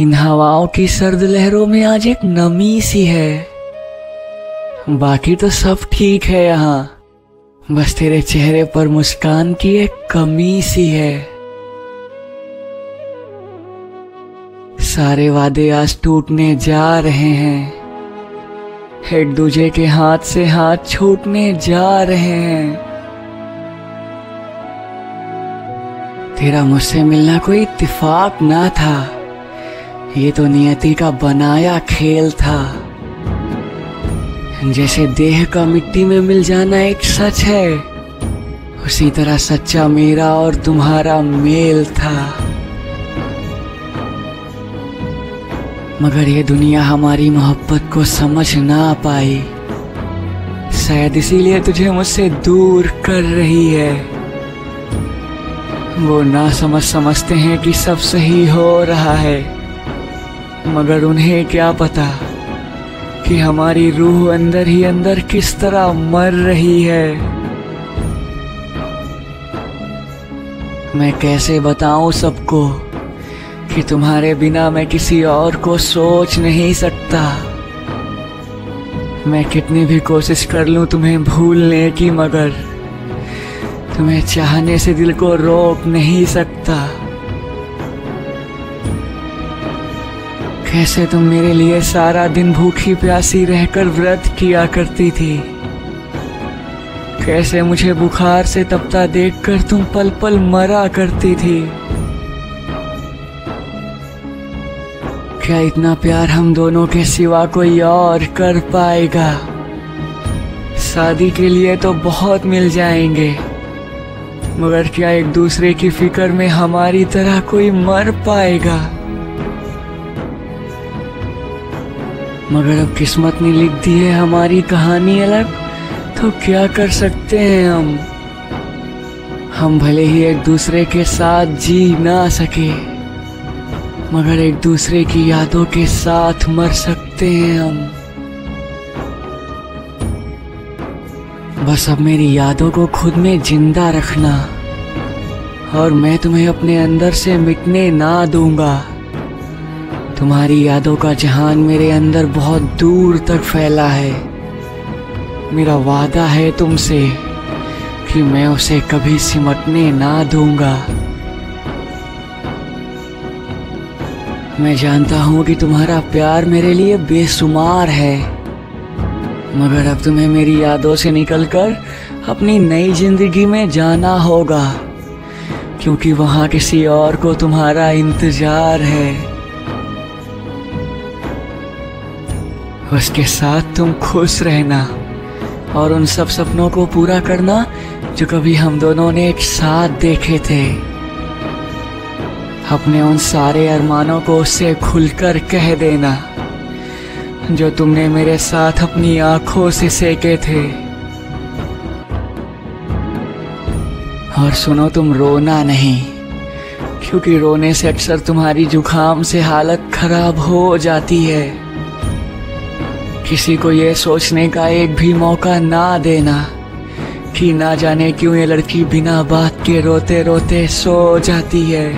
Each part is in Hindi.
इन हवाओं की सर्द लहरों में आज एक नमी सी है। बाकी तो सब ठीक है यहाँ। बस तेरे चेहरे पर मुस्कान की एक कमी सी है। सारे वादे आज टूटने जा रहे हैं। एक दूजे के हाथ से हाथ छूटने जा रहे हैं। तेरा मुझसे मिलना कोई इत्तेफाक ना था। ये तो नियति का बनाया खेल था। जैसे देह का मिट्टी में मिल जाना एक सच है, उसी तरह सच्चा मेरा और तुम्हारा मेल था। मगर ये दुनिया हमारी मोहब्बत को समझ ना पाई। शायद इसीलिए तुझे मुझसे दूर कर रही है। वो ना समझ समझते हैं कि सब सही हो रहा है। मगर उन्हें क्या पता कि हमारी रूह अंदर ही अंदर किस तरह मर रही है। मैं कैसे बताऊँ सबको कि तुम्हारे बिना मैं किसी और को सोच नहीं सकता। मैं कितनी भी कोशिश कर लूँ तुम्हें भूलने की, मगर तुम्हें चाहने से दिल को रोक नहीं सकता। कैसे तुम मेरे लिए सारा दिन भूखी प्यासी रहकर व्रत किया करती थी? कैसे मुझे बुखार से तपता देखकर तुम पल पल मरा करती थी? क्या इतना प्यार हम दोनों के सिवा कोई और कर पाएगा? शादी के लिए तो बहुत मिल जाएँगे। मगर क्या एक दूसरे की फ़िक्र में हमारी तरह कोई मर पाएगा? मगर अब किस्मत ने लिख दी है हमारी कहानी अलग तो क्या कर सकते हैं हम? हम भले ही एक दूसरे के साथ जी ना सके, मगर एक दूसरे की यादों के साथ मर सकते हैं हम। बस अब मेरी यादों को खुद में ज़िंदा रखना, और मैं तुम्हें अपने अंदर से मिटने ना दूँगा। तुम्हारी यादों का जहान मेरे अंदर बहुत दूर तक फैला है। मेरा वादा है तुमसे कि मैं उसे कभी सिमटने ना दूँगा। मैं जानता हूँ कि तुम्हारा प्यार मेरे लिए बेसुमार है। मगर अब तुम्हें मेरी यादों से निकलकर अपनी नई ज़िंदगी में जाना होगा, क्योंकि वहाँ किसी और को तुम्हारा इंतज़ार है। उसके साथ तुम खुश रहना और उन सब सपनों को पूरा करना जो कभी हम दोनों ने एक साथ देखे थे। अपने उन सारे अरमानों को उससे खुलकर कह देना जो तुमने मेरे साथ अपनी आँखों से सेके थे। और सुनो, तुम रोना नहीं, क्योंकि रोने से अक्सर तुम्हारी जुखाम से हालत खराब हो जाती है। किसी को ये सोचने का एक भी मौका ना देना कि ना जाने क्यों ये लड़की बिना बात के रोते रोते सो जाती है।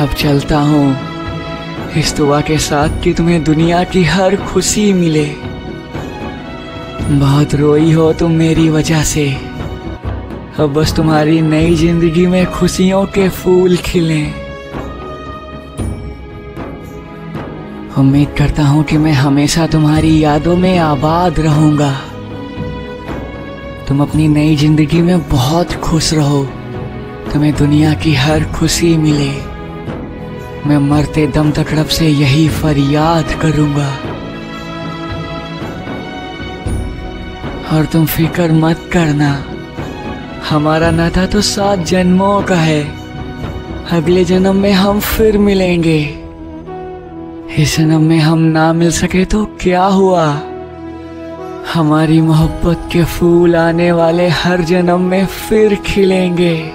अब चलता हूँ इस दुआ के साथ कि तुम्हें दुनिया की हर खुशी मिले। बहुत रोई हो तुम मेरी वजह से। अब बस तुम्हारी नई ज़िंदगी में खुशियों के फूल खिले। उम्मीद करता हूँ कि मैं हमेशा तुम्हारी यादों में आबाद रहूँगा। तुम अपनी नई ज़िंदगी में बहुत खुश रहो। तुम्हें दुनिया की हर खुशी मिले। मैं मरते दम तक रब से यही फरियाद करूँगा। और तुम फ़िक्र मत करना। हमारा नाता तो सात जन्मों का है। अगले जन्म में हम फिर मिलेंगे। इस जन्म में हम ना मिल सके तो क्या हुआ? हमारी मोहब्बत के फूल आने वाले हर जन्म में फिर खिलेंगे।